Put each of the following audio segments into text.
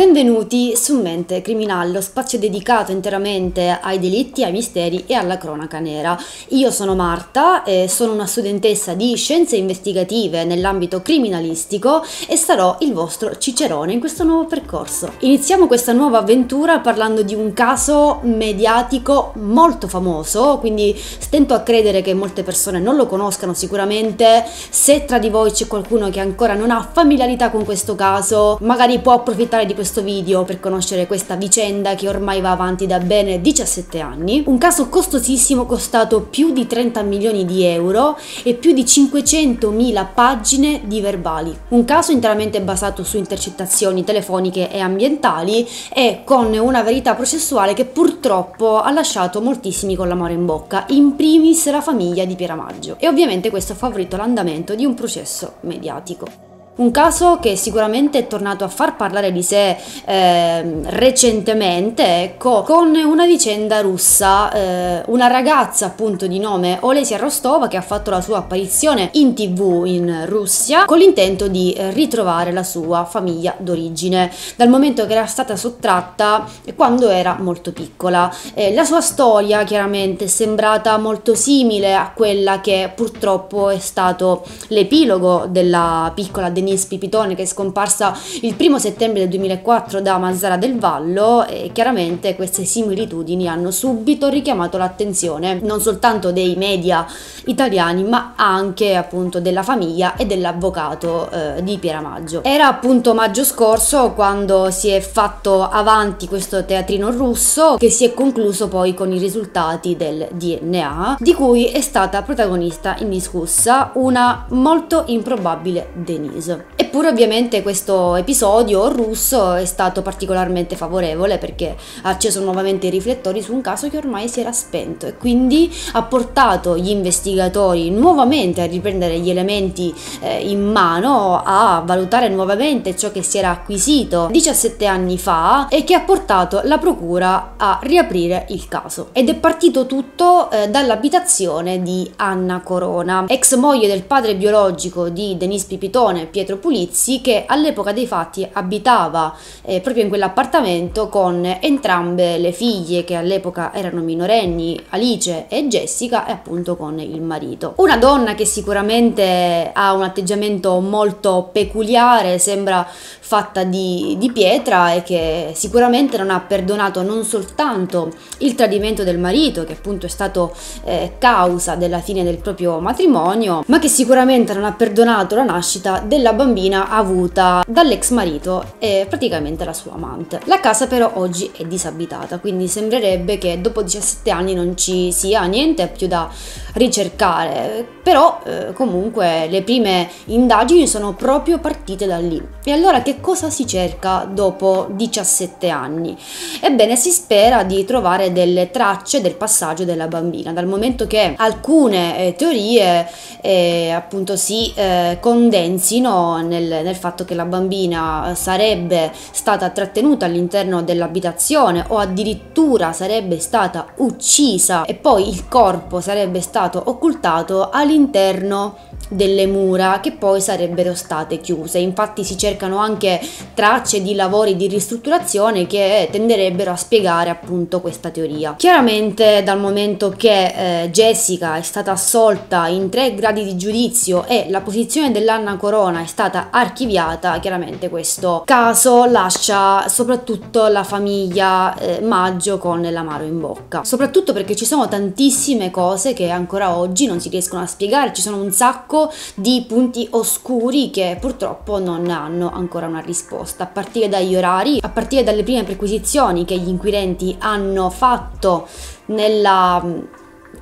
Benvenuti su Mente Criminale, lo spazio dedicato interamente ai delitti, ai misteri e alla cronaca nera. Io sono Marta, e sono una studentessa di scienze investigative nell'ambito criminalistico e sarò il vostro cicerone in questo nuovo percorso. Iniziamo questa nuova avventura parlando di un caso mediatico molto famoso, quindi stento a credere che molte persone non lo conoscano sicuramente. Se tra di voi c'è qualcuno che ancora non ha familiarità con questo caso, magari può approfittare di questo video per conoscere questa vicenda che ormai va avanti da bene 17 anni. Un caso costosissimo costato più di 30 milioni di euro e più di 500.000 pagine di verbali. Un caso interamente basato su intercettazioni telefoniche e ambientali e con una verità processuale che purtroppo ha lasciato moltissimi con l'amore in bocca, in primis la famiglia di Pieramaggio. E ovviamente questo ha favorito l'andamento di un processo mediatico. Un caso che sicuramente è tornato a far parlare di sé eh, recentemente, ecco, con una vicenda russa, eh, una ragazza appunto di nome Olesia Rostova che ha fatto la sua apparizione in tv in Russia con l'intento di eh, ritrovare la sua famiglia d'origine, dal momento che era stata sottratta quando era molto piccola. Eh, la sua storia chiaramente è sembrata molto simile a quella che purtroppo è stato l'epilogo della piccola Denise Denise Pipitone che è scomparsa il primo settembre del 2004 da Mazzara del Vallo e chiaramente queste similitudini hanno subito richiamato l'attenzione non soltanto dei media italiani ma anche appunto della famiglia e dell'avvocato eh, di Pieramaggio. Era appunto maggio scorso quando si è fatto avanti questo teatrino russo che si è concluso poi con i risultati del DNA di cui è stata protagonista indiscussa una molto improbabile Denise. Eppure ovviamente questo episodio russo è stato particolarmente favorevole perché ha acceso nuovamente i riflettori su un caso che ormai si era spento e quindi ha portato gli investigatori nuovamente a riprendere gli elementi eh, in mano, a valutare nuovamente ciò che si era acquisito 17 anni fa e che ha portato la procura a riaprire il caso. Ed è partito tutto eh, dall'abitazione di Anna Corona, ex moglie del padre biologico di Denise Pipitone, Pietro Pietro Pulizzi che all'epoca dei fatti abitava eh, proprio in quell'appartamento con entrambe le figlie che all'epoca erano minorenni, Alice e Jessica e appunto con il marito. Una donna che sicuramente ha un atteggiamento molto peculiare, sembra fatta di, di pietra e che sicuramente non ha perdonato non soltanto il tradimento del marito che appunto è stato eh, causa della fine del proprio matrimonio, ma che sicuramente non ha perdonato la nascita della bambina avuta dall'ex marito e praticamente la sua amante. La casa però oggi è disabitata, quindi sembrerebbe che dopo 17 anni non ci sia niente più da ricercare, però eh, comunque le prime indagini sono proprio partite da lì. E allora che cosa si cerca dopo 17 anni? Ebbene, si spera di trovare delle tracce del passaggio della bambina, dal momento che alcune eh, teorie eh, appunto si eh, condensino nel, nel fatto che la bambina sarebbe stata trattenuta all'interno dell'abitazione o addirittura sarebbe stata uccisa e poi il corpo sarebbe stato occultato all'interno delle mura che poi sarebbero state chiuse. Infatti si cercano anche tracce di lavori di ristrutturazione che tenderebbero a spiegare appunto questa teoria. Chiaramente dal momento che eh, Jessica è stata assolta in tre gradi di giudizio e la posizione dell'Anna Corona è stata archiviata, chiaramente questo caso lascia soprattutto la famiglia eh, Maggio con l'amaro in bocca. Soprattutto perché ci sono tantissime cose che ancora oggi non si riescono a spiegare, ci sono un sacco di punti oscuri che purtroppo non hanno ancora una risposta, a partire dagli orari, a partire dalle prime perquisizioni che gli inquirenti hanno fatto nella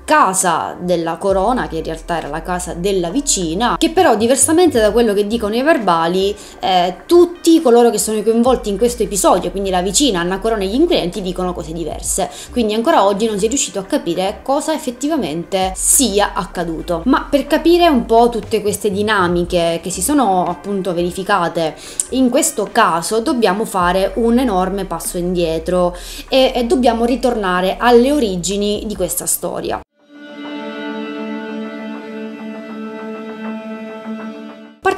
casa della corona, che in realtà era la casa della vicina, che però diversamente da quello che dicono i verbali, eh, tutti coloro che sono coinvolti in questo episodio, quindi la vicina, Anna Corona e gli inquirenti, dicono cose diverse. Quindi ancora oggi non si è riuscito a capire cosa effettivamente sia accaduto. Ma per capire un po' tutte queste dinamiche che si sono appunto verificate in questo caso, dobbiamo fare un enorme passo indietro e, e dobbiamo ritornare alle origini di questa storia.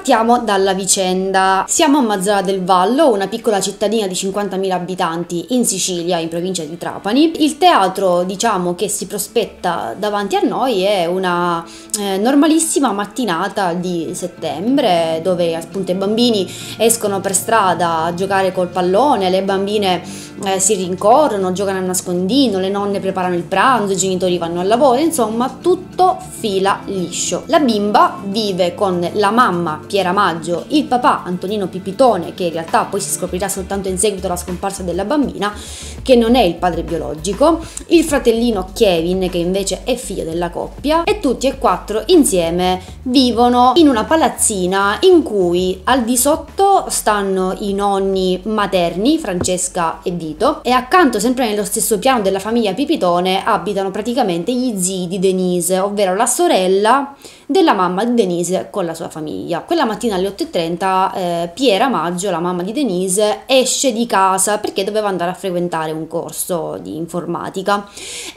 Partiamo dalla vicenda. Siamo a Mazzola del Vallo, una piccola cittadina di 50.000 abitanti in Sicilia, in provincia di Trapani. Il teatro, diciamo, che si prospetta davanti a noi è una eh, normalissima mattinata di settembre dove appunto i bambini escono per strada a giocare col pallone, le bambine eh, si rincorrono, giocano a nascondino, le nonne preparano il pranzo, i genitori vanno al lavoro, insomma tutto fila liscio. La bimba vive con la mamma Piera Maggio, il papà Antonino Pipitone, che in realtà poi si scoprirà soltanto in seguito alla scomparsa della bambina, che non è il padre biologico, il fratellino Kevin, che invece è figlio della coppia, e tutti e quattro insieme vivono in una palazzina in cui al di sotto stanno i nonni materni, Francesca e Vito, e accanto, sempre nello stesso piano della famiglia Pipitone, abitano praticamente gli zii di Denise, ovvero la sorella della mamma di Denise con la sua famiglia. Quella mattina alle 8.30 eh, Piera Maggio, la mamma di Denise, esce di casa perché doveva andare a frequentare un corso di informatica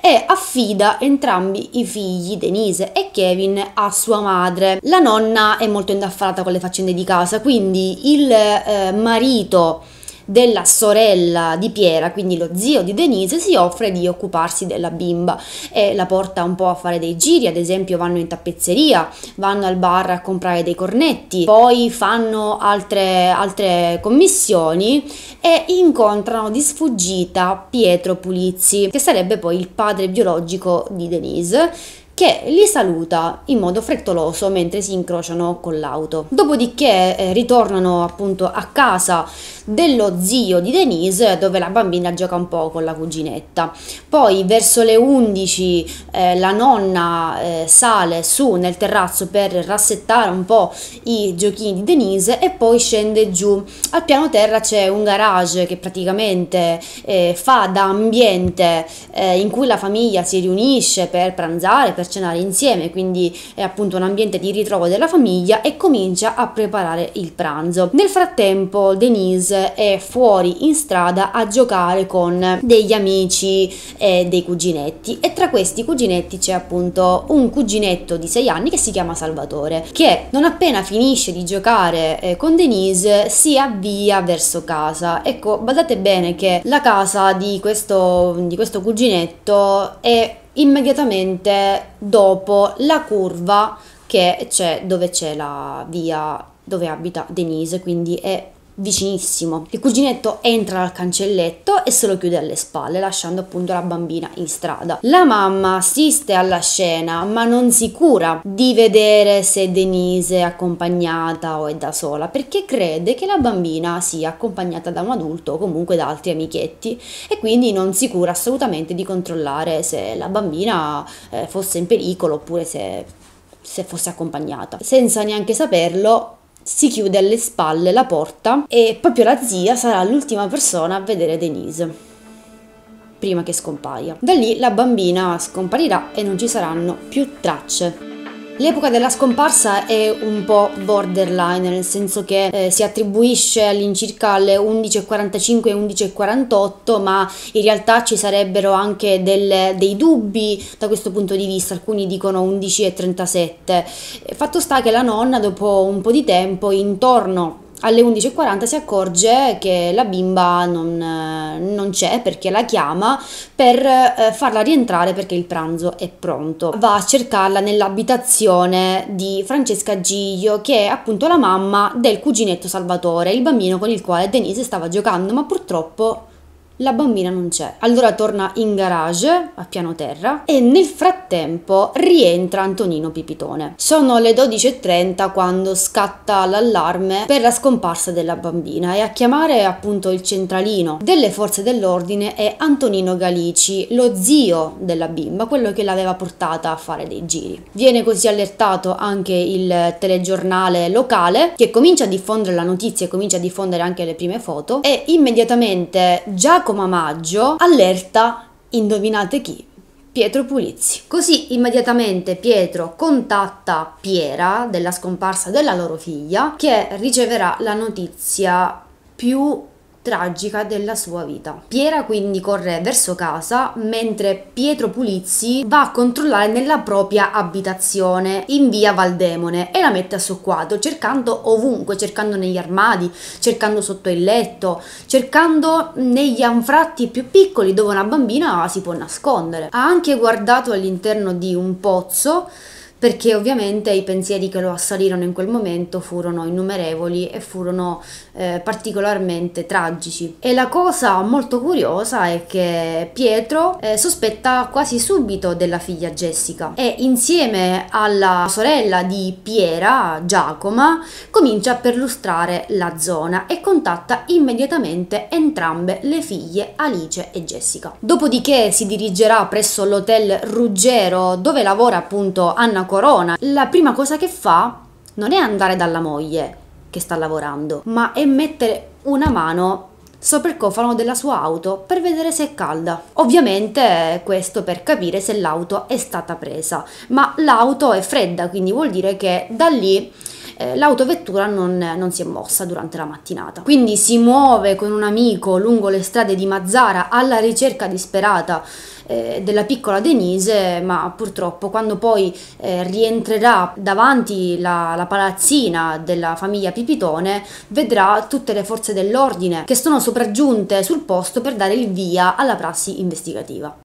e affida entrambi i figli, Denise e Kevin, a sua madre. La nonna è molto indaffarata con le faccende di casa, quindi il eh, marito della sorella di Piera, quindi lo zio di Denise, si offre di occuparsi della bimba e la porta un po' a fare dei giri, ad esempio vanno in tappezzeria, vanno al bar a comprare dei cornetti, poi fanno altre, altre commissioni e incontrano di sfuggita Pietro Pulizzi, che sarebbe poi il padre biologico di Denise che li saluta in modo frettoloso mentre si incrociano con l'auto. Dopodiché eh, ritornano appunto a casa dello zio di Denise dove la bambina gioca un po' con la cuginetta. Poi verso le 11 eh, la nonna eh, sale su nel terrazzo per rassettare un po' i giochini di Denise e poi scende giù. Al piano terra c'è un garage che praticamente eh, fa da ambiente eh, in cui la famiglia si riunisce per pranzare, per per cenare insieme, quindi è appunto un ambiente di ritrovo della famiglia e comincia a preparare il pranzo. Nel frattempo Denise è fuori in strada a giocare con degli amici e dei cuginetti e tra questi cuginetti c'è appunto un cuginetto di 6 anni che si chiama Salvatore che non appena finisce di giocare eh, con Denise si avvia verso casa. Ecco, badate bene che la casa di questo, di questo cuginetto è immediatamente dopo la curva che c'è dove c'è la via dove abita Denise, quindi è vicinissimo. Il cuginetto entra dal cancelletto e se lo chiude alle spalle, lasciando appunto la bambina in strada. La mamma assiste alla scena, ma non si cura di vedere se Denise è accompagnata o è da sola, perché crede che la bambina sia accompagnata da un adulto o comunque da altri amichetti e quindi non si cura assolutamente di controllare se la bambina eh, fosse in pericolo oppure se, se fosse accompagnata. Senza neanche saperlo, si chiude alle spalle la porta e proprio la zia sarà l'ultima persona a vedere Denise prima che scompaia. Da lì la bambina scomparirà e non ci saranno più tracce. L'epoca della scomparsa è un po' borderline, nel senso che eh, si attribuisce all'incirca alle 11.45 e 11.48, ma in realtà ci sarebbero anche delle, dei dubbi da questo punto di vista, alcuni dicono 11.37. Fatto sta che la nonna dopo un po' di tempo, intorno alle 11.40 si accorge che la bimba non, non c'è perché la chiama per eh, farla rientrare perché il pranzo è pronto. Va a cercarla nell'abitazione di Francesca Giglio che è appunto la mamma del cuginetto Salvatore, il bambino con il quale Denise stava giocando ma purtroppo la bambina non c'è. Allora torna in garage a piano terra e nel frattempo rientra Antonino Pipitone. Sono le 12.30 quando scatta l'allarme per la scomparsa della bambina e a chiamare appunto il centralino delle forze dell'ordine è Antonino Galici, lo zio della bimba, quello che l'aveva portata a fare dei giri. Viene così allertato anche il telegiornale locale che comincia a diffondere la notizia e comincia a diffondere anche le prime foto e immediatamente già Giacomo Maggio allerta, indovinate chi? Pietro Pulizzi. Così immediatamente Pietro contatta Piera della scomparsa della loro figlia che riceverà la notizia più tragica della sua vita. Piera quindi corre verso casa mentre Pietro Pulizzi va a controllare nella propria abitazione in via Valdemone e la mette a soqquadro cercando ovunque, cercando negli armadi, cercando sotto il letto, cercando negli anfratti più piccoli dove una bambina si può nascondere. Ha anche guardato all'interno di un pozzo perché ovviamente i pensieri che lo assalirono in quel momento furono innumerevoli e furono eh, particolarmente tragici. E la cosa molto curiosa è che Pietro eh, sospetta quasi subito della figlia Jessica e insieme alla sorella di Piera, Giacoma, comincia a perlustrare la zona e contatta immediatamente entrambe le figlie Alice e Jessica. Dopodiché si dirigerà presso l'hotel Ruggero dove lavora appunto Anna corona, la prima cosa che fa non è andare dalla moglie che sta lavorando, ma è mettere una mano sopra il cofano della sua auto per vedere se è calda. Ovviamente questo per capire se l'auto è stata presa, ma l'auto è fredda, quindi vuol dire che da lì eh, l'autovettura non, non, si è mossa durante la mattinata. Quindi si muove con un amico lungo le strade di Mazzara alla ricerca disperata eh, della piccola Denise, ma purtroppo quando poi eh, rientrerà davanti la, la palazzina della famiglia Pipitone, vedrà tutte le forze dell'ordine che sono sopraggiunte sul posto per dare il via alla prassi investigativa.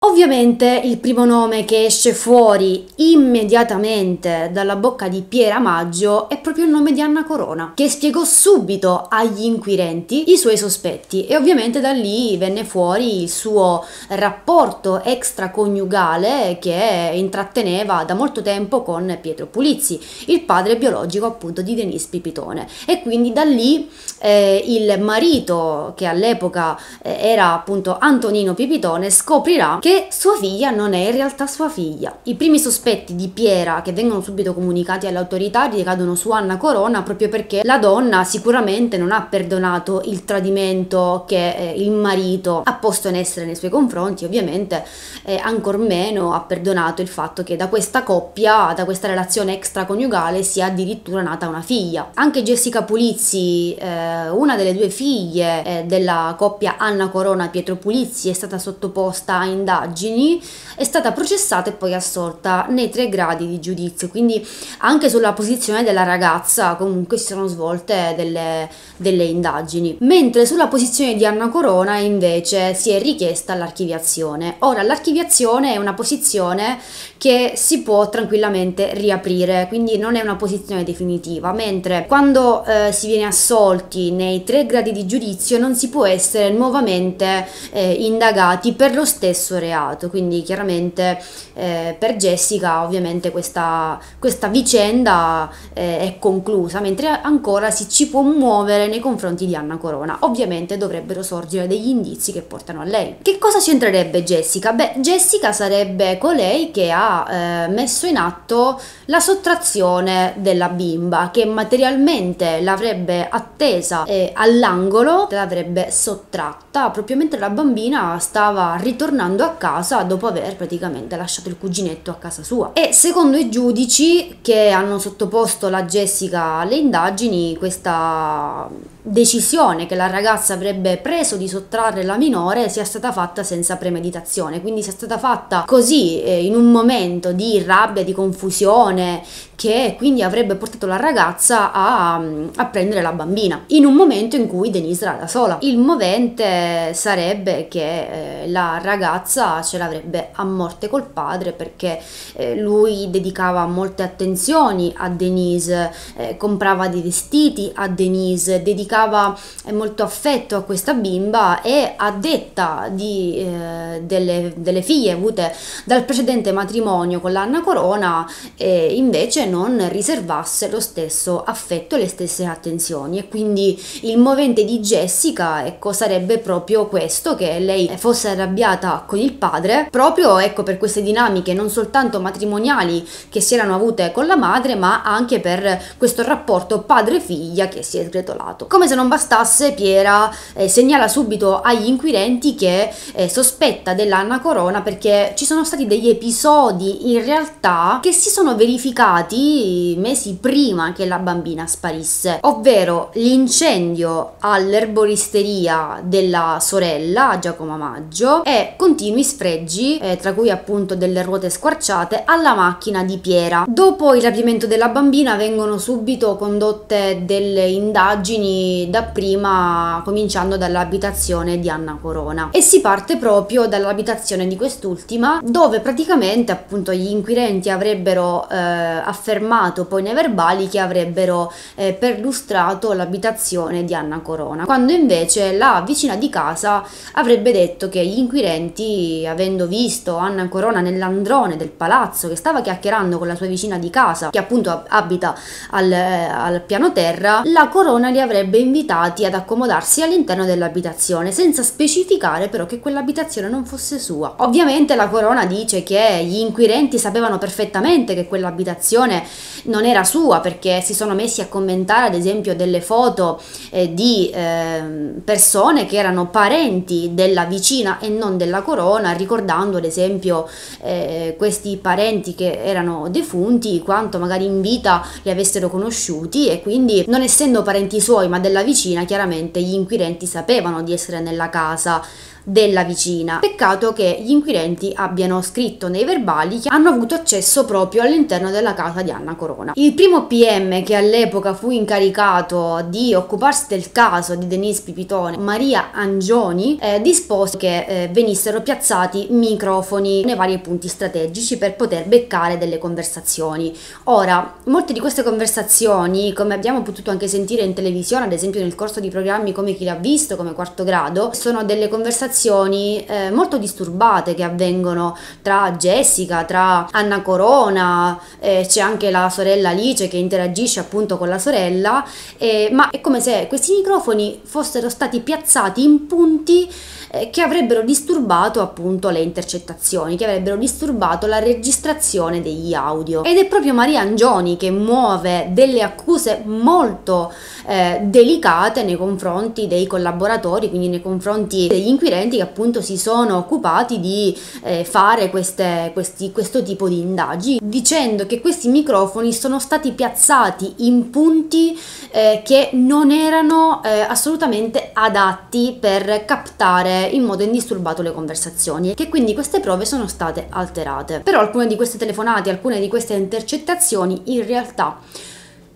Ovviamente il primo nome che esce fuori immediatamente dalla bocca di Piera Maggio è proprio il nome di Anna Corona, che spiegò subito agli inquirenti i suoi sospetti e ovviamente da lì venne fuori il suo rapporto extraconiugale che intratteneva da molto tempo con Pietro Pulizzi, il padre biologico appunto di Denise Pipitone. E quindi da lì eh, il marito che all'epoca eh, era appunto Antonino Pipitone scoprirà che sua figlia non è in realtà sua figlia. I primi sospetti di Piera che vengono subito comunicati alle autorità ricadono su Anna Corona proprio perché la donna sicuramente non ha perdonato il tradimento che eh, il marito ha posto in essere nei suoi confronti, ovviamente eh, ancor meno ha perdonato il fatto che da questa coppia, da questa relazione extraconiugale sia addirittura nata una figlia. Anche Jessica Pulizzi, eh, una delle due figlie eh, della coppia Anna Corona Pietro Pulizzi, è stata sottoposta a indagini indagini è stata processata e poi assolta nei tre gradi di giudizio, quindi anche sulla posizione della ragazza comunque si sono svolte delle, delle indagini, mentre sulla posizione di Anna Corona invece si è richiesta l'archiviazione. Ora l'archiviazione è una posizione che si può tranquillamente riaprire, quindi non è una posizione definitiva, mentre quando eh, si viene assolti nei tre gradi di giudizio non si può essere nuovamente eh, indagati per lo stesso reato reato, quindi chiaramente eh, per Jessica ovviamente questa, questa vicenda eh, è conclusa, mentre ancora si ci può muovere nei confronti di Anna Corona. Ovviamente dovrebbero sorgere degli indizi che portano a lei. Che cosa c'entrerebbe Jessica? Beh, Jessica sarebbe colei che ha eh, messo in atto la sottrazione della bimba, che materialmente l'avrebbe attesa eh, all'angolo, l'avrebbe sottratta proprio mentre la bambina stava ritornando a casa dopo aver praticamente lasciato il cuginetto a casa sua. E secondo i giudici che hanno sottoposto la Jessica alle indagini, questa decisione che la ragazza avrebbe preso di sottrarre la minore sia stata fatta senza premeditazione, quindi sia stata fatta così eh, in un momento di rabbia, di confusione, che quindi avrebbe portato la ragazza a, a prendere la bambina, in un momento in cui Denise era da sola. Il movente sarebbe che eh, la ragazza ce l'avrebbe a morte col padre perché eh, lui dedicava molte attenzioni a Denise, eh, comprava dei vestiti a Denise, dedicava dedicava molto affetto a questa bimba e a detta di, eh, delle, delle, figlie avute dal precedente matrimonio con l'Anna Corona eh, invece non riservasse lo stesso affetto e le stesse attenzioni e quindi il movente di Jessica ecco, sarebbe proprio questo che lei fosse arrabbiata con il padre proprio ecco, per queste dinamiche non soltanto matrimoniali che si erano avute con la madre ma anche per questo rapporto padre-figlia che si è sgretolato. Come Come se non bastasse, Piera eh, segnala subito agli inquirenti che eh, sospetta dell'Anna Corona perché ci sono stati degli episodi in realtà che si sono verificati mesi prima che la bambina sparisse, ovvero l'incendio all'erboristeria della sorella Giacomo Maggio e continui sfregi, eh, tra cui appunto delle ruote squarciate, alla macchina di Piera. Dopo il rapimento della bambina vengono subito condotte delle indagini dapprima cominciando dall'abitazione di Anna Corona. E si parte proprio dall'abitazione di quest'ultima dove praticamente appunto gli inquirenti avrebbero eh, affermato poi nei verbali che avrebbero eh, perlustrato l'abitazione di Anna Corona. Quando invece la vicina di casa avrebbe detto che gli inquirenti avendo visto Anna Corona nell'androne del palazzo che stava chiacchierando con la sua vicina di casa che appunto abita al, al piano terra la Corona li avrebbe invitati ad accomodarsi all'interno dell'abitazione senza specificare però che quell'abitazione non fosse sua. Ovviamente la Corona dice che gli inquirenti sapevano perfettamente che quell'abitazione non era sua perché si sono messi a commentare ad esempio delle foto eh, di eh, persone che erano parenti della vicina e non della corona ricordando ad esempio eh, questi parenti che erano defunti quanto magari in vita li avessero conosciuti e quindi non essendo parenti suoi ma della vicina chiaramente gli inquirenti sapevano di essere nella casa della vicina. Peccato che gli inquirenti abbiano scritto nei verbali che hanno avuto accesso proprio all'interno della casa di Anna Corona. Il primo PM che all'epoca fu incaricato di occuparsi del caso di Denise Pipitone, Maria Angioni, eh, dispose che eh, venissero piazzati microfoni nei vari punti strategici per poter beccare delle conversazioni. Ora, molte di queste conversazioni, come abbiamo potuto anche sentire in televisione, ad esempio nel corso di programmi come Chi l'ha visto, come Quarto Grado, sono delle conversazioni situazioni eh, molto disturbate che avvengono tra Jessica, tra Anna Corona, eh, c'è anche la sorella Alice che interagisce appunto con la sorella, eh, ma è come se questi microfoni fossero stati piazzati in punti eh, che avrebbero disturbato appunto le intercettazioni, che avrebbero disturbato la registrazione degli audio. Ed è proprio Maria Angioni che muove delle accuse molto eh, delicate nei confronti dei collaboratori, quindi nei confronti degli inquirenti che appunto si sono occupati di eh, fare queste, questi, questo tipo di indagini, dicendo che questi microfoni sono stati piazzati in punti eh, che non erano eh, assolutamente adatti per captare in modo indisturbato le conversazioni e che quindi queste prove sono state alterate. Però alcune di queste telefonate, alcune di queste intercettazioni in realtà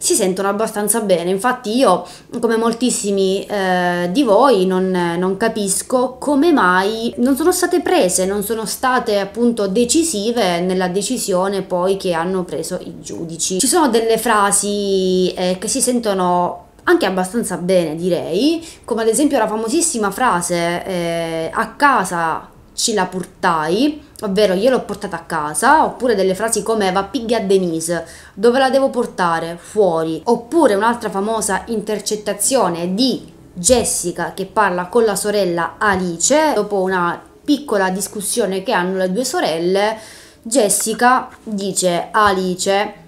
si sentono abbastanza bene. Infatti io, come moltissimi eh, di voi, non, non, capisco come mai non sono state prese, non sono state appunto decisive nella decisione poi che hanno preso i giudici. Ci sono delle frasi eh, che si sentono anche abbastanza bene direi, come ad esempio la famosissima frase eh, a casa ci la portai, ovvero io l'ho portata a casa, oppure delle frasi come va piglia a Denise, dove la devo portare? Fuori, oppure un'altra famosa intercettazione di Jessica che parla con la sorella Alice, dopo una piccola discussione che hanno le due sorelle, Jessica dice a Alice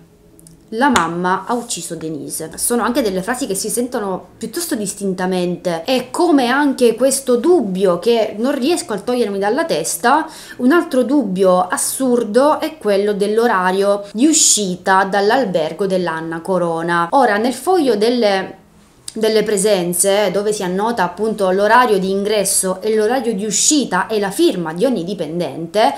la mamma ha ucciso Denise. Sono anche delle frasi che si sentono piuttosto distintamente e come anche questo dubbio che non riesco a togliermi dalla testa, un altro dubbio assurdo è quello dell'orario di uscita dall'albergo dell'Anna Corona. Ora, nel foglio delle delle presenze dove si annota appunto l'orario di ingresso e l'orario di uscita e la firma di ogni dipendente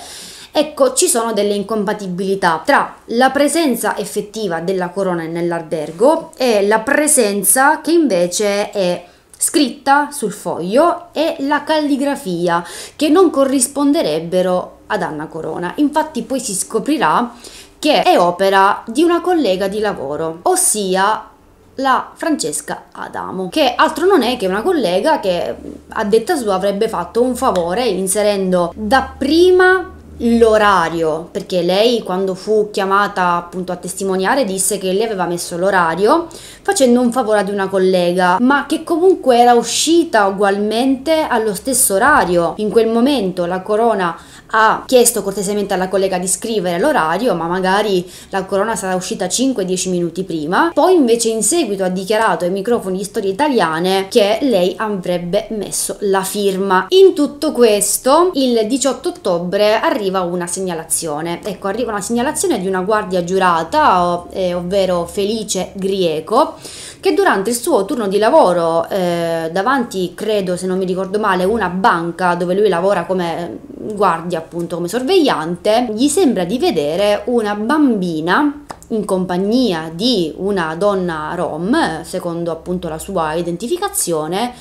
Ecco, ci sono delle incompatibilità tra la presenza effettiva della corona nell'albergo e la presenza che invece è scritta sul foglio e la calligrafia che non corrisponderebbero ad Anna Corona. Infatti poi si scoprirà che è opera di una collega di lavoro, ossia la Francesca Adamo, che altro non è che una collega che a detta sua avrebbe fatto un favore inserendo dapprima l'orario, perché lei quando fu chiamata appunto a testimoniare disse che lei aveva messo l'orario facendo un favore ad una collega, ma che comunque era uscita ugualmente allo stesso orario. In quel momento la corona ha chiesto cortesemente alla collega di scrivere l'orario, ma magari la corona sarà uscita 5-10 minuti prima. Poi invece in seguito ha dichiarato ai microfoni di storie italiane che lei avrebbe messo la firma. In tutto questo, il 18 ottobre arriva una segnalazione. Ecco, arriva una segnalazione di una guardia giurata, eh, ovvero Felice Grieco, che durante il suo turno di lavoro eh, davanti, credo se non mi ricordo male, una banca dove lui lavora come guardia, appunto come sorvegliante, gli sembra di vedere una bambina in compagnia di una donna rom, secondo appunto la sua identificazione,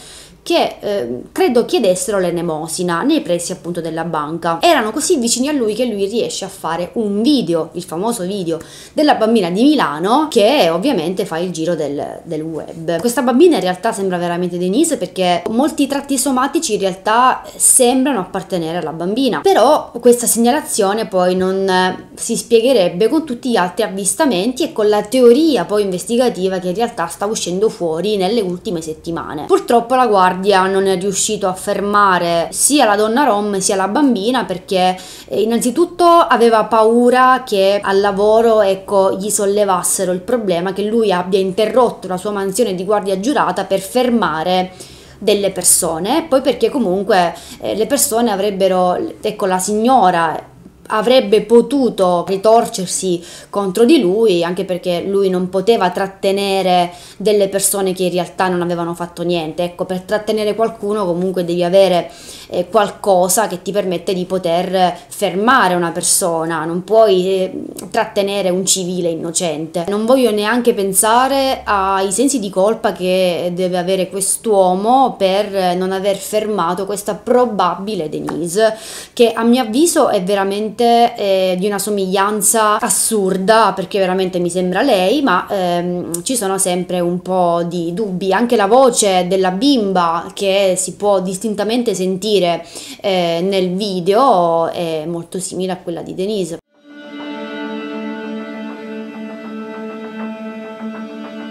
che eh, credo chiedessero l'elemosina nei pressi appunto della banca. Erano così vicini a lui che lui riesce a fare un video, il famoso video della bambina di Milano che ovviamente fa il giro del, del web. Questa bambina in realtà sembra veramente Denise perché molti tratti somatici in realtà sembrano appartenere alla bambina, però questa segnalazione poi non si spiegherebbe con tutti gli altri avvistamenti e con la teoria poi investigativa che in realtà sta uscendo fuori nelle ultime settimane. Purtroppo la guardia guardia non è riuscito a fermare sia la donna rom sia la bambina perché eh, innanzitutto aveva paura che al lavoro ecco, gli sollevassero il problema che lui abbia interrotto la sua mansione di guardia giurata per fermare delle persone, poi perché comunque eh, le persone avrebbero, ecco la signora avrebbe potuto ritorcersi contro di lui, anche perché lui non poteva trattenere delle persone che in realtà non avevano fatto niente. Ecco, per trattenere qualcuno comunque devi avere eh, qualcosa che ti permette di poter fermare una persona, non puoi eh, trattenere un civile innocente. Non voglio neanche pensare ai sensi di colpa che deve avere quest'uomo per non aver fermato questa probabile Denise, che a mio avviso è veramente eh, di una somiglianza assurda, perché veramente mi sembra lei, ma ehm, ci sono sempre un po' di dubbi. Anche la voce della bimba che si può distintamente sentire dire eh, nel video è molto simile a quella di Denise.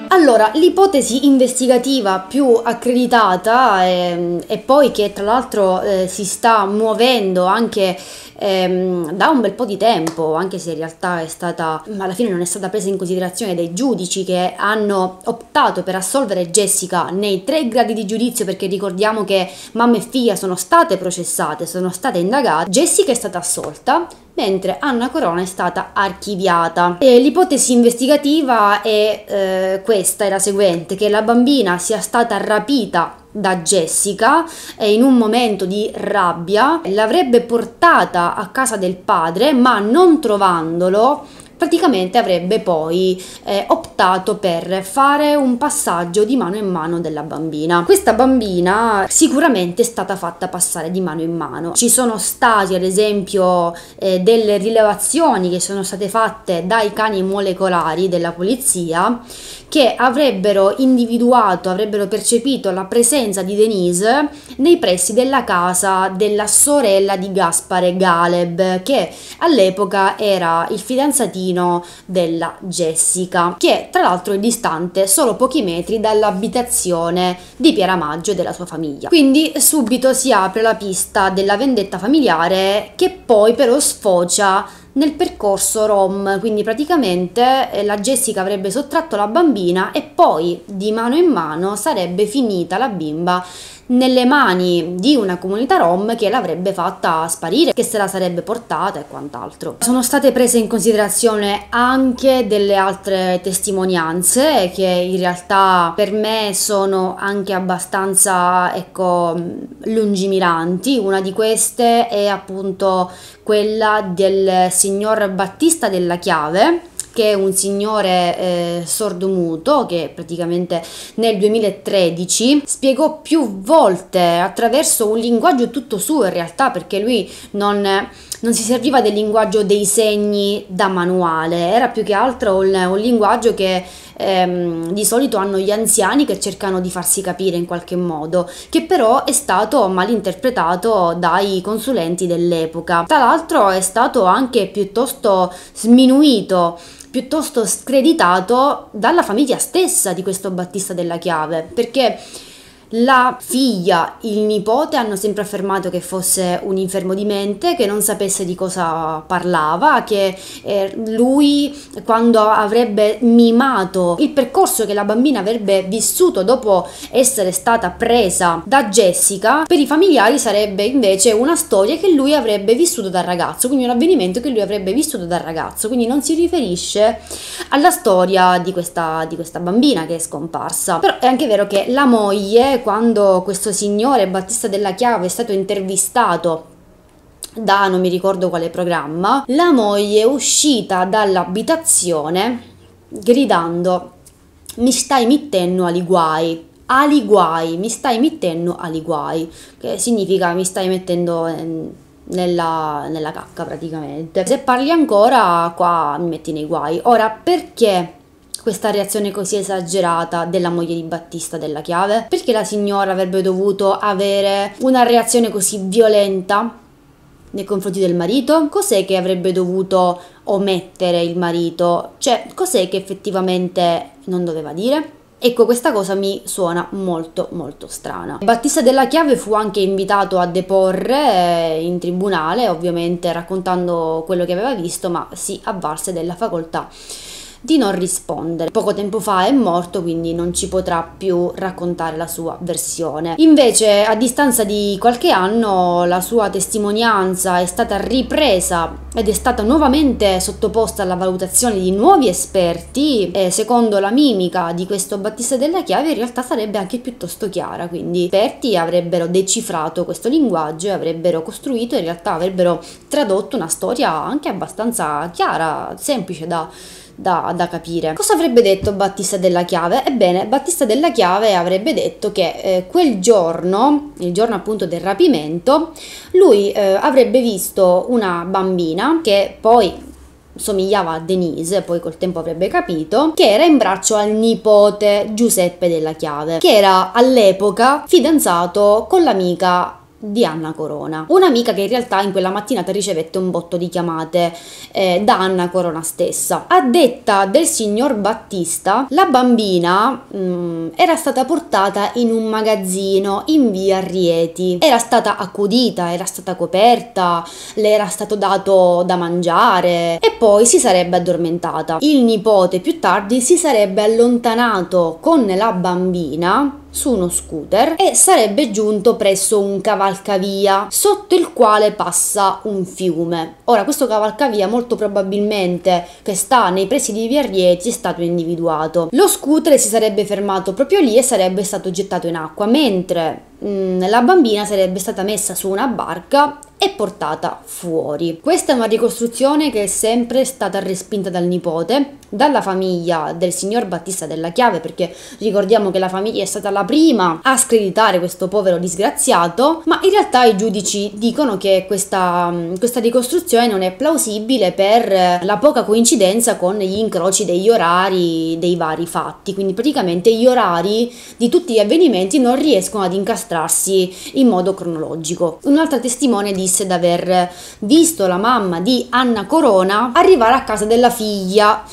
Allora, l'ipotesi investigativa più accreditata e, e poi che tra l'altro eh, si sta muovendo anche ehm, da un bel po' di tempo, anche se in realtà è stata, alla fine non è stata presa in considerazione dai giudici che hanno optato per assolvere Jessica nei tre gradi di giudizio, perché ricordiamo che mamma e figlia sono state processate, sono state indagate, Jessica è stata assolta, mentre Anna Corona è stata archiviata. E l'ipotesi investigativa è eh, questa, è la seguente, che la bambina sia stata rapita da Jessica e in un momento di rabbia l'avrebbe portata a casa del padre ma non trovandolo praticamente avrebbe poi eh, optato per fare un passaggio di mano in mano della bambina. Questa bambina sicuramente è stata fatta passare di mano in mano. Ci sono stati ad esempio eh, delle rilevazioni che sono state fatte dai cani molecolari della polizia che avrebbero individuato, avrebbero percepito la presenza di Denise nei pressi della casa della sorella di Gaspare Galeb, che all'epoca era il fidanzatino della Jessica, che tra l'altro è distante solo pochi metri dall'abitazione di Pieramaggio e della sua famiglia. Quindi subito si apre la pista della vendetta familiare che poi però sfocia nel percorso rom, quindi praticamente eh, la Jessica avrebbe sottratto la bambina e poi di mano in mano sarebbe finita la bimba nelle mani di una comunità rom che l'avrebbe fatta sparire, che se la sarebbe portata e quant'altro. Sono state prese in considerazione anche delle altre testimonianze che in realtà per me sono anche abbastanza ecco lungimiranti. Una di queste è appunto quella del signor Battista della Chiave che è un signore eh, sordomuto che praticamente nel 2013 spiegò più volte attraverso un linguaggio tutto suo in realtà perché lui non, non si serviva del linguaggio dei segni da manuale, era più che altro un, un linguaggio che ehm, di solito hanno gli anziani che cercano di farsi capire in qualche modo, che però è stato malinterpretato dai consulenti dell'epoca. Tra l'altro è stato anche piuttosto sminuito piuttosto screditato dalla famiglia stessa di questo Battista della Chiave, perché La figlia, il nipote hanno sempre affermato che fosse un infermo di mente, che non sapesse di cosa parlava, che eh, lui quando avrebbe mimato il percorso che la bambina avrebbe vissuto dopo essere stata presa da Jessica, per i familiari sarebbe invece una storia che lui avrebbe vissuto da ragazzo, quindi un avvenimento che lui avrebbe vissuto da ragazzo, quindi non si riferisce alla storia di questa, di questa bambina che è scomparsa. Però è anche vero che la moglie quando questo signore Battista della Chiave è stato intervistato da non mi ricordo quale programma, la moglie è uscita dall'abitazione gridando mi stai mettendo ali guai, ali guai, mi stai mettendo ali guai, che significa mi stai mettendo nella, nella cacca praticamente. Se parli ancora qua mi metti nei guai. Ora perché questa reazione così esagerata della moglie di Battista della chiave? Perché la signora avrebbe dovuto avere una reazione così violenta nei confronti del marito? Cos'è che avrebbe dovuto omettere il marito? Cioè, cos'è che effettivamente non doveva dire? Ecco, questa cosa mi suona molto molto strana. Battista della Chiave fu anche invitato a deporre in tribunale, ovviamente raccontando quello che aveva visto, ma si avvalse della facoltà di non rispondere. Poco tempo fa è morto, quindi non ci potrà più raccontare la sua versione. Invece, a distanza di qualche anno, la sua testimonianza è stata ripresa ed è stata nuovamente sottoposta alla valutazione di nuovi esperti e secondo la mimica di questo Battista della Chiave in realtà sarebbe anche piuttosto chiara, quindi esperti avrebbero decifrato questo linguaggio e avrebbero costruito, in realtà avrebbero tradotto una storia anche abbastanza chiara, semplice da da, da, capire. Cosa avrebbe detto Battista della Chiave? Ebbene, Battista della Chiave avrebbe detto che eh, quel giorno, il giorno appunto del rapimento, lui eh, avrebbe visto una bambina che poi somigliava a Denise, poi col tempo avrebbe capito, che era in braccio al nipote Giuseppe della Chiave, che era all'epoca fidanzato con l'amica di Anna Corona. Un'amica che in realtà in quella mattinata ricevette un botto di chiamate eh, da Anna Corona stessa. A detta del signor Battista, la bambina mh, mm, era stata portata in un magazzino in via Rieti. Era stata accudita, era stata coperta, le era stato dato da mangiare e poi si sarebbe addormentata. Il nipote più tardi si sarebbe allontanato con la bambina su uno scooter e sarebbe giunto presso un cavalcavia sotto il quale passa un fiume. Ora questo cavalcavia molto probabilmente che sta nei pressi di Via Rieti è stato individuato. Lo scooter si sarebbe fermato proprio lì e sarebbe stato gettato in acqua mentre mm, la bambina sarebbe stata messa su una barca e portata fuori. Questa è una ricostruzione che è sempre stata respinta dal nipote, dalla famiglia del signor Battista della Chiave, perché ricordiamo che la famiglia è stata la prima a screditare questo povero disgraziato, ma in realtà i giudici dicono che questa, questa ricostruzione non è plausibile per la poca coincidenza con gli incroci degli orari dei vari fatti, quindi praticamente gli orari di tutti gli avvenimenti non riescono ad incastrarsi in modo cronologico. Un'altra testimone disse disse d'aver visto la mamma di Anna Corona arrivare a casa della figlia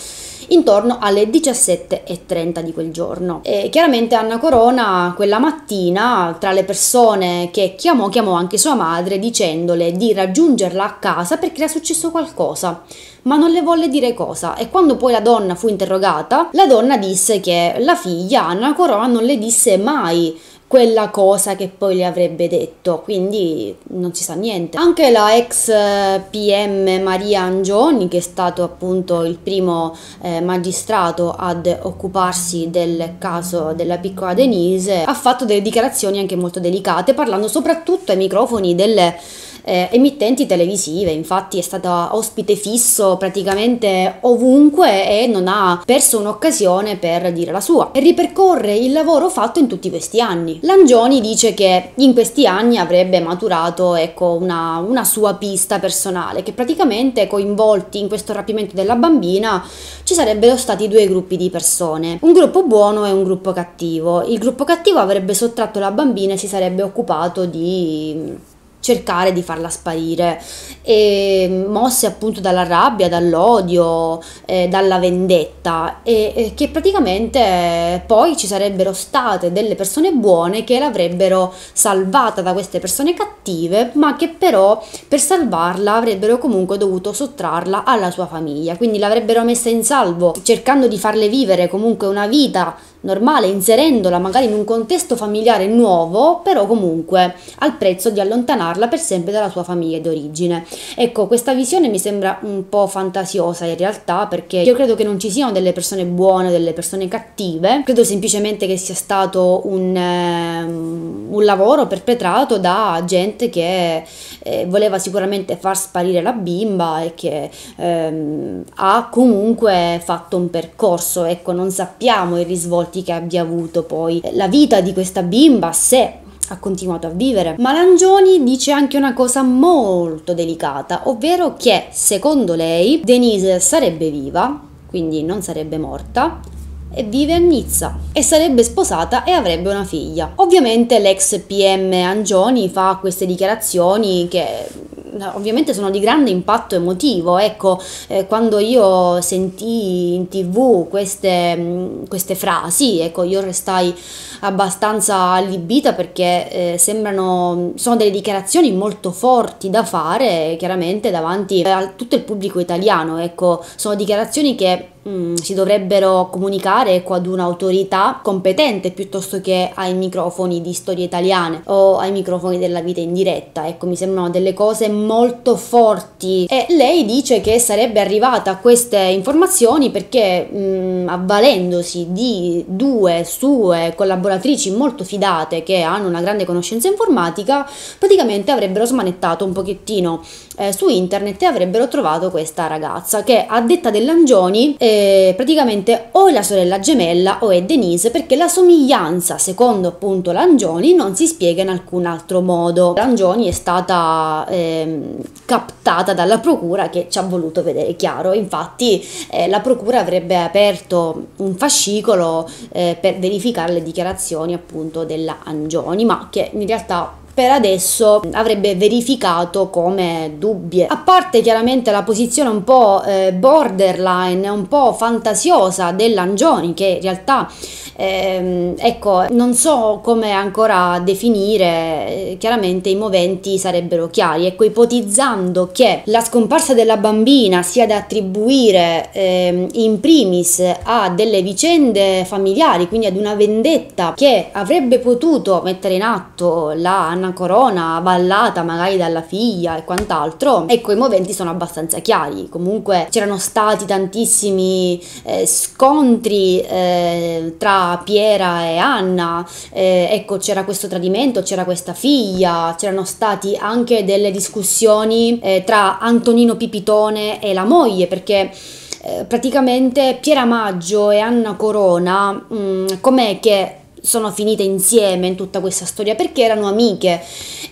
intorno alle 17.30 di quel giorno. E chiaramente Anna Corona quella mattina tra le persone che chiamò chiamò anche sua madre dicendole di raggiungerla a casa perché era successo qualcosa ma non le volle dire cosa e quando poi la donna fu interrogata la donna disse che la figlia Anna Corona non le disse mai quella cosa che poi le avrebbe detto, quindi non si sa niente. Anche la ex eh, PM Maria Angioni, che è stato appunto il primo eh, magistrato ad occuparsi del caso della piccola Denise, ha fatto delle dichiarazioni anche molto delicate, parlando soprattutto ai microfoni delle eh, emittenti televisive, infatti è stata ospite fisso praticamente ovunque e non ha perso un'occasione per dire la sua. E ripercorre il lavoro fatto in tutti questi anni. Langioni dice che in questi anni avrebbe maturato ecco, una, una sua pista personale, che praticamente coinvolti in questo rapimento della bambina ci sarebbero stati due gruppi di persone, un gruppo buono e un gruppo cattivo. Il gruppo cattivo avrebbe sottratto la bambina e si sarebbe occupato di cercare di farla sparire. E mosse appunto dalla rabbia, dall'odio, eh, dalla vendetta. E, e, che praticamente poi ci sarebbero state delle persone buone che l'avrebbero salvata da queste persone cattive ma che però per salvarla avrebbero comunque dovuto sottrarla alla sua famiglia. Quindi l'avrebbero messa in salvo cercando di farle vivere comunque una vita normale inserendola magari in un contesto familiare nuovo, però comunque al prezzo di allontanarla per sempre dalla sua famiglia d'origine. Ecco, questa visione mi sembra un po' fantasiosa in realtà perché io credo che non ci siano delle persone buone, delle persone cattive, credo semplicemente che sia stato un, eh, un lavoro perpetrato da gente che eh, voleva sicuramente far sparire la bimba e che ehm, ha comunque fatto un percorso, ecco, non sappiamo i risvolti risvolti che abbia avuto poi la vita di questa bimba se ha continuato a vivere. Ma Langioni dice anche una cosa molto delicata, ovvero che secondo lei Denise sarebbe viva, quindi non sarebbe morta, e vive a Nizza e sarebbe sposata e avrebbe una figlia. Ovviamente l'ex PM Angioni fa queste dichiarazioni che ovviamente sono di grande impatto emotivo. Ecco, eh, quando io sentii in tv queste, mm, queste, frasi, ecco, io restai abbastanza allibita perché eh, sembrano, sono delle dichiarazioni molto forti da fare chiaramente davanti a tutto il pubblico italiano. Ecco, sono dichiarazioni che Mm, si dovrebbero comunicare ecco, ad un'autorità competente piuttosto che ai microfoni di storie italiane o ai microfoni della vita in diretta. Ecco, mi sembrano delle cose molto forti. E lei dice che sarebbe arrivata a queste informazioni perché mh, mm, avvalendosi di due sue collaboratrici molto fidate che hanno una grande conoscenza informatica, praticamente avrebbero smanettato un pochettino eh, su internet e avrebbero trovato questa ragazza che a detta dell'Angioni eh, eh, praticamente o è la sorella gemella o è Denise perché la somiglianza, secondo appunto Langioni, non si spiega in alcun altro modo. Langioni è stata eh, captata dalla procura che ci ha voluto vedere chiaro, infatti eh, la procura avrebbe aperto un fascicolo eh, per verificare le dichiarazioni appunto della Angioni, ma che in realtà per adesso avrebbe verificato come dubbie. A parte chiaramente la posizione un po' eh, borderline, un po' fantasiosa dell'Angioni, che in realtà eh, ecco, non so come ancora definire, eh, chiaramente i moventi sarebbero chiari. Ecco, ipotizzando che la scomparsa della bambina sia da attribuire eh, in primis a delle vicende familiari, quindi ad una vendetta che avrebbe potuto mettere in atto la Anna Corona, avallata magari dalla figlia e quant'altro, ecco, i moventi sono abbastanza chiari. Comunque c'erano stati tantissimi eh, scontri eh, tra Piera e Anna, eh, ecco c'era questo tradimento, c'era questa figlia, c'erano stati anche delle discussioni eh, tra Antonino Pipitone e la moglie perché eh, praticamente Piera Maggio e Anna Corona, mm, com'è che sono finite insieme in tutta questa storia perché erano amiche.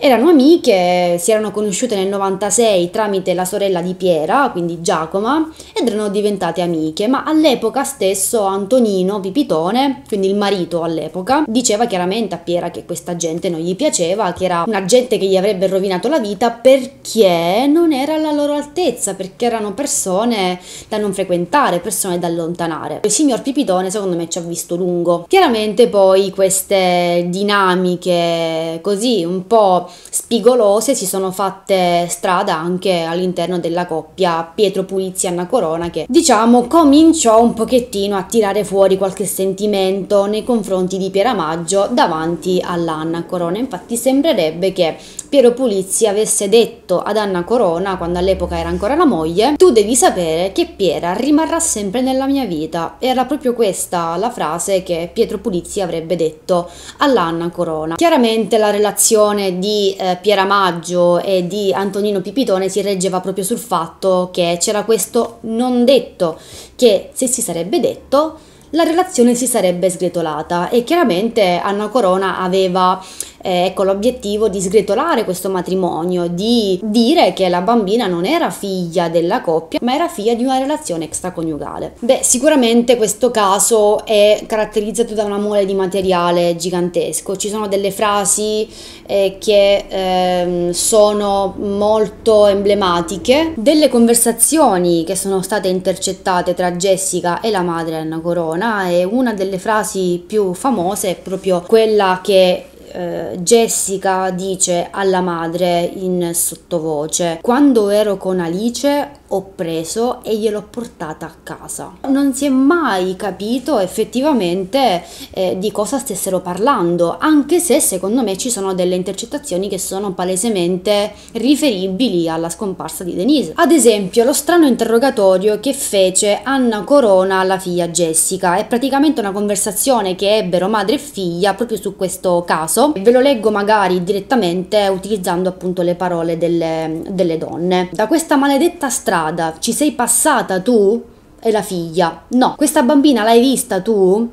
Erano amiche, si erano conosciute nel 96 tramite la sorella di Piera, quindi Giacoma, ed erano diventate amiche, ma all'epoca stesso Antonino Pipitone, quindi il marito all'epoca, diceva chiaramente a Piera che questa gente non gli piaceva, che era una gente che gli avrebbe rovinato la vita perché non era alla loro altezza, perché erano persone da non frequentare, persone da allontanare. Il signor Pipitone secondo me ci ha visto lungo. Chiaramente poi poi queste dinamiche così un po' spigolose si sono fatte strada anche all'interno della coppia Pietro Pulizzi e Anna Corona che diciamo cominciò un pochettino a tirare fuori qualche sentimento nei confronti di Pieramaggio davanti all'Anna Corona. Infatti sembrerebbe che Piero Pulizzi avesse detto ad Anna Corona, quando all'epoca era ancora la moglie, tu devi sapere che Piera rimarrà sempre nella mia vita. Era proprio questa la frase che Pietro Pulizzi avrebbe detto all'Anna Corona. Chiaramente la relazione di eh, Piera Maggio e di Antonino Pipitone si reggeva proprio sul fatto che c'era questo non detto, che se si sarebbe detto la relazione si sarebbe sgretolata e chiaramente Anna Corona aveva eh, con l'obiettivo di sgretolare questo matrimonio, di dire che la bambina non era figlia della coppia, ma era figlia di una relazione extraconiugale. Beh, sicuramente questo caso è caratterizzato da una mole di materiale gigantesco. Ci sono delle frasi eh, che eh, sono molto emblematiche, delle conversazioni che sono state intercettate tra Jessica e la madre Anna Corona e una delle frasi più famose è proprio quella che eh, Jessica dice alla madre in sottovoce quando ero con Alice ho preso e gliel'ho portata a casa. Non si è mai capito effettivamente eh, di cosa stessero parlando, anche se secondo me ci sono delle intercettazioni che sono palesemente riferibili alla scomparsa di Denise. Ad esempio, lo strano interrogatorio che fece Anna Corona alla figlia Jessica è praticamente una conversazione che ebbero madre e figlia proprio su questo caso. Ve lo leggo magari direttamente utilizzando appunto le parole delle, delle donne. Da questa maledetta strada strada, ci sei passata tu? E la figlia, no. Questa bambina l'hai vista tu?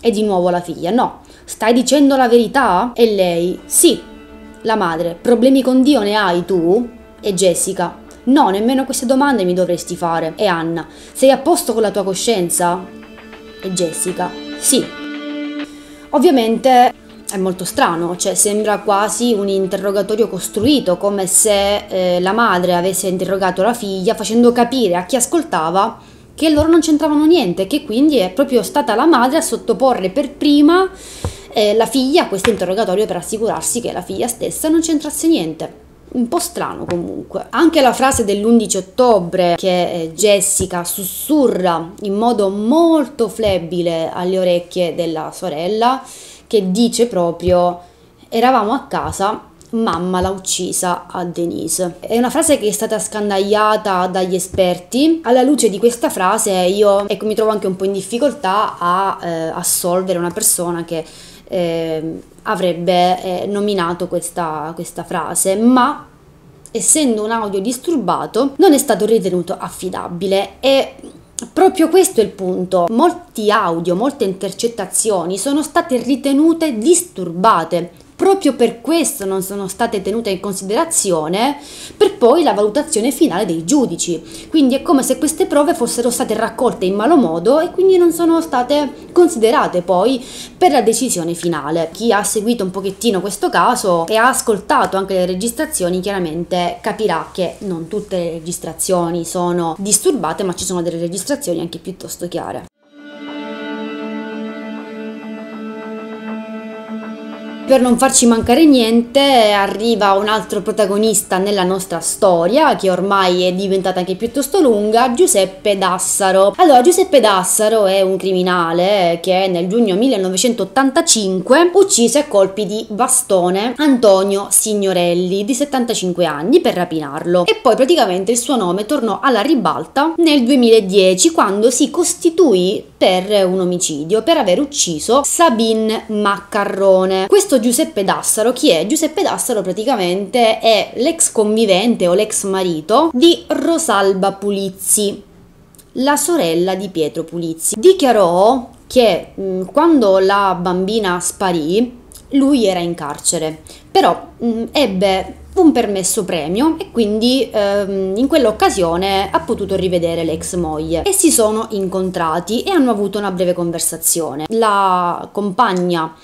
E di nuovo la figlia, no. Stai dicendo la verità? E lei, sì. La madre, problemi con Dio ne hai tu? E Jessica, no, nemmeno queste domande mi dovresti fare. E Anna, sei a posto con la tua coscienza? E Jessica, sì. Ovviamente è molto strano, cioè sembra quasi un interrogatorio costruito, come se eh, la madre avesse interrogato la figlia facendo capire a chi ascoltava che loro non c'entravano niente, che quindi è proprio stata la madre a sottoporre per prima eh, la figlia a questo interrogatorio per assicurarsi che la figlia stessa non c'entrasse niente. Un po' strano comunque. Anche la frase dell'11 ottobre che eh, Jessica sussurra in modo molto flebile alle orecchie della sorella che dice proprio eravamo a casa mamma l'ha uccisa a Denise. È una frase che è stata scandagliata dagli esperti. Alla luce di questa frase io ecco, mi trovo anche un po' in difficoltà a eh, assolvere una persona che eh, avrebbe eh, nominato questa, questa frase, ma essendo un audio disturbato non è stato ritenuto affidabile e Proprio questo è il punto. Molti audio, molte intercettazioni sono state ritenute disturbate proprio per questo non sono state tenute in considerazione per poi la valutazione finale dei giudici. Quindi è come se queste prove fossero state raccolte in malo modo e quindi non sono state considerate poi per la decisione finale. Chi ha seguito un pochettino questo caso e ha ascoltato anche le registrazioni chiaramente capirà che non tutte le registrazioni sono disturbate ma ci sono delle registrazioni anche piuttosto chiare. Per non farci mancare niente arriva un altro protagonista nella nostra storia che ormai è diventata anche piuttosto lunga, Giuseppe Dassaro. Allora, Giuseppe Dassaro è un criminale che nel giugno 1985 uccise a colpi di bastone Antonio Signorelli di 75 anni per rapinarlo e poi praticamente il suo nome tornò alla ribalta nel 2010 quando si costituì per un omicidio per aver ucciso Sabine Maccarrone. Questo Giuseppe Dassaro, chi è? Giuseppe Dassaro praticamente è l'ex convivente o l'ex marito di Rosalba Pulizzi, la sorella di Pietro Pulizzi. Dichiarò che mh, quando la bambina sparì, lui era in carcere, però mh, ebbe un permesso premio e quindi ehm, in quell'occasione ha potuto rivedere l'ex moglie e si sono incontrati e hanno avuto una breve conversazione. La compagna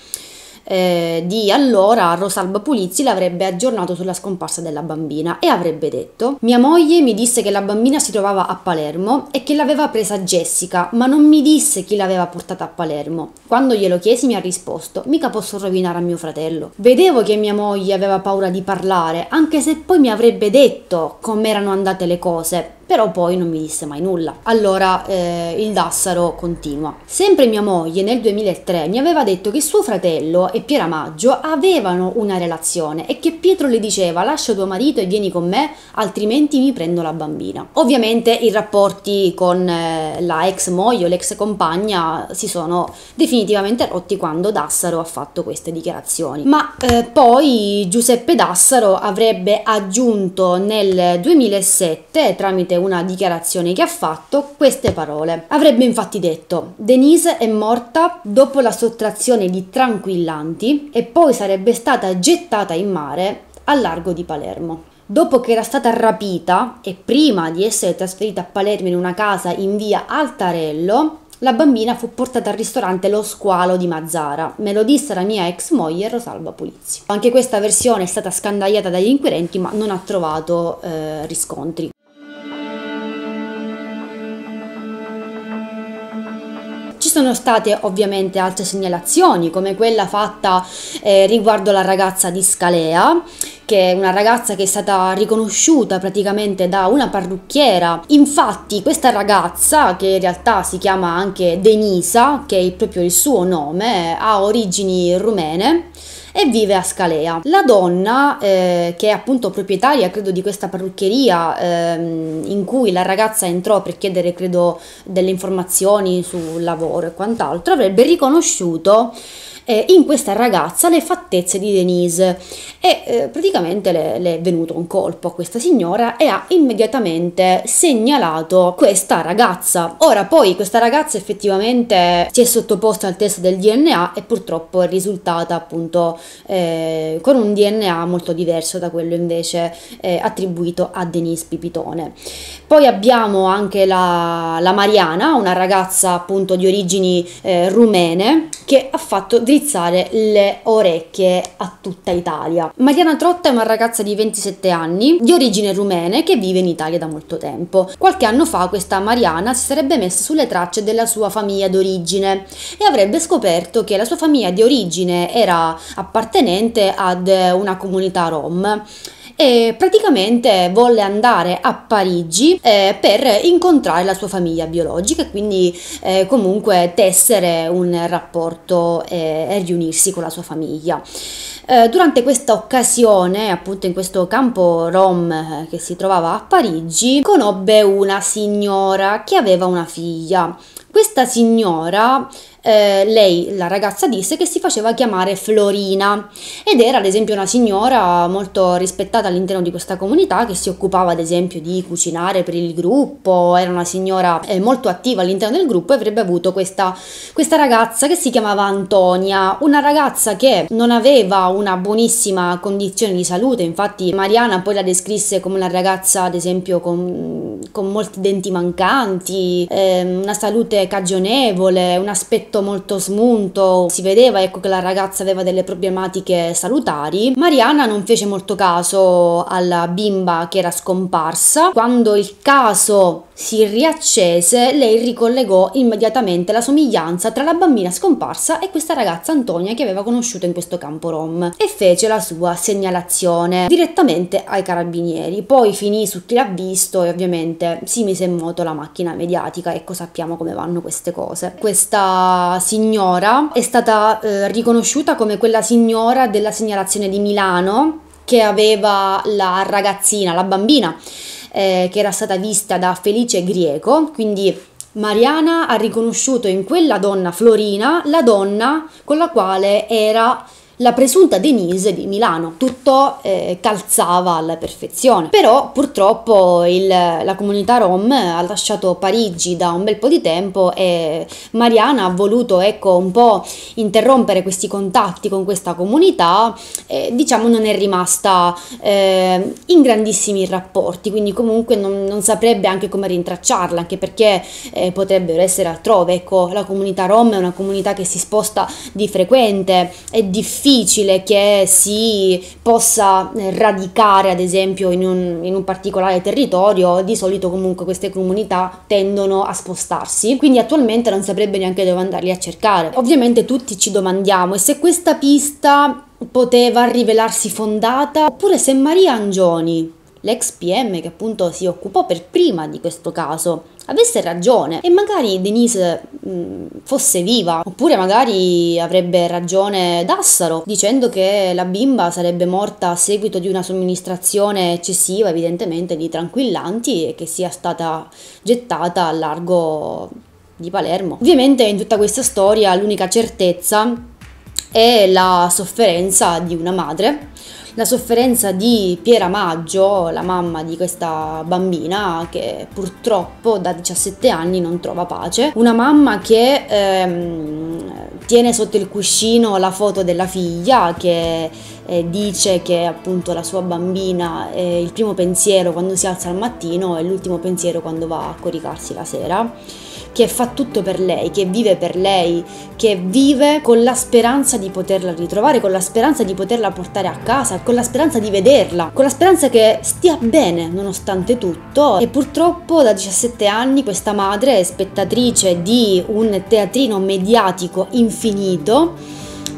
eh, di allora Rosalba Pulizzi l'avrebbe aggiornato sulla scomparsa della bambina e avrebbe detto mia moglie mi disse che la bambina si trovava a Palermo e che l'aveva presa Jessica ma non mi disse chi l'aveva portata a Palermo. Quando glielo chiesi mi ha risposto mica posso rovinare a mio fratello. Vedevo che mia moglie aveva paura di parlare anche se poi mi avrebbe detto com'erano andate le cose però poi non mi disse mai nulla. Allora eh, il Dassaro continua. Sempre mia moglie nel 2003 mi aveva detto che suo fratello e Pieramaggio avevano una relazione e che Pietro le diceva lascia tuo marito e vieni con me altrimenti mi prendo la bambina. Ovviamente i rapporti con eh, la ex moglie o l'ex compagna si sono definitivamente rotti quando Dassaro ha fatto queste dichiarazioni. Ma eh, poi Giuseppe Dassaro avrebbe aggiunto nel 2007 tramite praticamente una dichiarazione che ha fatto queste parole. Avrebbe infatti detto: Denise è morta dopo la sottrazione di tranquillanti e poi sarebbe stata gettata in mare al largo di Palermo. Dopo che era stata rapita e prima di essere trasferita a Palermo in una casa in via Altarello, la bambina fu portata al ristorante Lo Squalo di Mazzara. Me lo disse la mia ex moglie Rosalba Pulizzi. Anche questa versione è stata scandagliata dagli inquirenti ma non ha trovato eh, riscontri. Sono state ovviamente altre segnalazioni come quella fatta eh, riguardo la ragazza di Scalea che è una ragazza che è stata riconosciuta praticamente da una parrucchiera. Infatti questa ragazza, che in realtà si chiama anche Denisa, che è proprio il suo nome, ha origini rumene e vive a Scalea. La donna, eh, che è appunto proprietaria, credo, di questa parrucchieria ehm, in cui la ragazza entrò per chiedere, credo, delle informazioni sul lavoro e quant'altro, avrebbe riconosciuto eh, in questa ragazza le fattezze di Denise e eh, praticamente le, le, è venuto un colpo a questa signora e ha immediatamente segnalato questa ragazza. Ora poi questa ragazza effettivamente si è sottoposta al test del DNA e purtroppo è risultata appunto eh, con un DNA molto diverso da quello invece eh, attribuito a Denise Pipitone. Poi abbiamo anche la, la Mariana, una ragazza appunto di origini eh, rumene che ha fatto drizzare le orecchie a tutta Italia. Mariana Trotta è una ragazza di 27 anni, di origine rumene, che vive in Italia da molto tempo. Qualche anno fa questa Mariana si sarebbe messa sulle tracce della sua famiglia d'origine e avrebbe scoperto che la sua famiglia di origine era appartenente ad una comunità rom e praticamente volle andare a Parigi eh, per incontrare la sua famiglia biologica e quindi eh, comunque tessere un rapporto eh, e riunirsi con la sua famiglia. Eh, durante questa occasione, appunto in questo campo rom eh, che si trovava a Parigi, conobbe una signora che aveva una figlia. Questa signora eh, lei, la ragazza, disse che si faceva chiamare Florina ed era ad esempio una signora molto rispettata all'interno di questa comunità che si occupava ad esempio di cucinare per il gruppo, era una signora eh, molto attiva all'interno del gruppo e avrebbe avuto questa, questa ragazza che si chiamava Antonia, una ragazza che non aveva una buonissima condizione di salute, infatti Mariana poi la descrisse come una ragazza ad esempio con, con molti denti mancanti, eh, una salute cagionevole, un aspetto aspetto molto smunto, si vedeva ecco che la ragazza aveva delle problematiche salutari. Mariana non fece molto caso alla bimba che era scomparsa. Quando il caso si riaccese, lei ricollegò immediatamente la somiglianza tra la bambina scomparsa e questa ragazza Antonia che aveva conosciuto in questo campo rom e fece la sua segnalazione direttamente ai carabinieri. Poi finì su chi l'ha visto e ovviamente si mise in moto la macchina mediatica, ecco sappiamo come vanno queste cose. Questa signora è stata eh, riconosciuta come quella signora della segnalazione di Milano che aveva la ragazzina, la bambina eh, che era stata vista da Felice Grieco, quindi Mariana ha riconosciuto in quella donna Florina la donna con la quale era la presunta Denise di Milano. Tutto eh, calzava alla perfezione. Però purtroppo il, la comunità rom ha lasciato Parigi da un bel po' di tempo e Mariana ha voluto ecco un po' interrompere questi contatti con questa comunità e diciamo non è rimasta eh, in grandissimi rapporti, quindi comunque non, non, saprebbe anche come rintracciarla, anche perché eh, potrebbero essere altrove. Ecco, la comunità rom è una comunità che si sposta di frequente, è difficile difficile che si possa eh, radicare ad esempio in un, in un particolare territorio, di solito comunque queste comunità tendono a spostarsi, quindi attualmente non saprebbe neanche dove andarli a cercare. Ovviamente tutti ci domandiamo e se questa pista poteva rivelarsi fondata oppure se Maria Angioni l'ex PM che appunto si occupò per prima di questo caso avesse ragione e magari Denise mh, fosse viva oppure magari avrebbe ragione Dassaro dicendo che la bimba sarebbe morta a seguito di una somministrazione eccessiva evidentemente di tranquillanti e che sia stata gettata al largo di Palermo. Ovviamente in tutta questa storia l'unica certezza è la sofferenza di una madre la sofferenza di Piera Maggio, la mamma di questa bambina che purtroppo da 17 anni non trova pace, una mamma che ehm, tiene sotto il cuscino la foto della figlia che eh, dice che appunto la sua bambina è il primo pensiero quando si alza al mattino e l'ultimo pensiero quando va a coricarsi la sera che fa tutto per lei, che vive per lei, che vive con la speranza di poterla ritrovare, con la speranza di poterla portare a casa, con la speranza di vederla, con la speranza che stia bene nonostante tutto. E purtroppo da 17 anni questa madre è spettatrice di un teatrino mediatico infinito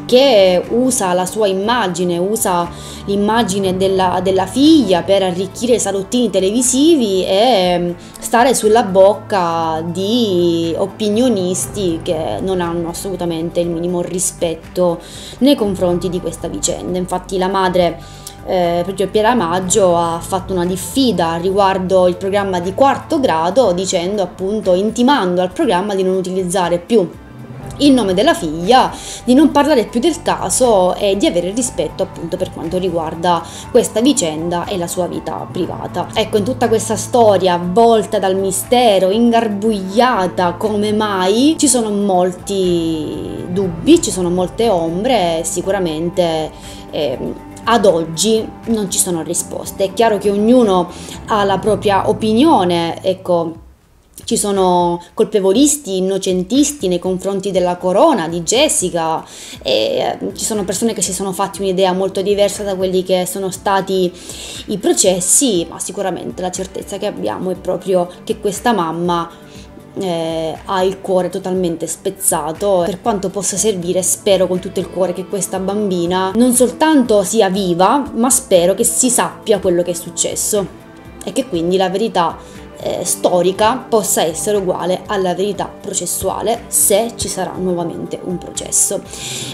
che usa la sua immagine, usa l'immagine della, della, figlia per arricchire i salottini televisivi e mm, stare sulla bocca di opinionisti che non hanno assolutamente il minimo rispetto nei confronti di questa vicenda. Infatti la madre eh, proprio Piera Maggio ha fatto una diffida riguardo il programma di quarto grado dicendo appunto intimando al programma di non utilizzare più il nome della figlia, di non parlare più del caso e di avere rispetto appunto per quanto riguarda questa vicenda e la sua vita privata. Ecco, in tutta questa storia avvolta dal mistero, ingarbugliata come mai, ci sono molti dubbi, ci sono molte ombre, sicuramente eh, ad oggi non ci sono risposte. È chiaro che ognuno ha la propria opinione, ecco ci sono colpevolisti, innocentisti nei confronti della corona, di Jessica, e eh, ci sono persone che si sono fatti un'idea molto diversa da quelli che sono stati i processi, ma sicuramente la certezza che abbiamo è proprio che questa mamma eh, ha il cuore totalmente spezzato. Per quanto possa servire, spero con tutto il cuore che questa bambina non soltanto sia viva, ma spero che si sappia quello che è successo e che quindi la verità eh, storica possa essere uguale alla verità processuale se ci sarà nuovamente un processo.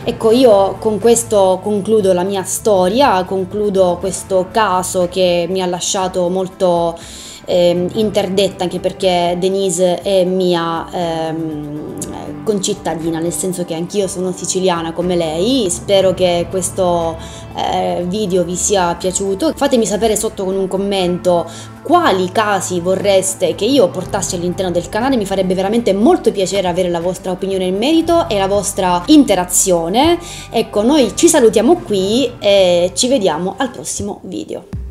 Ecco, io con questo concludo la mia storia, concludo questo caso che mi ha lasciato molto eh, interdetta anche perché Denise è mia ehm, concittadina, nel senso che anch'io sono siciliana come lei. Spero che questo eh, video vi sia piaciuto. Fatemi sapere sotto con un commento quali casi vorreste che io portassi all'interno del canale, mi farebbe veramente molto piacere avere la vostra opinione in merito e la vostra interazione. Ecco, noi ci salutiamo qui e ci vediamo al prossimo video.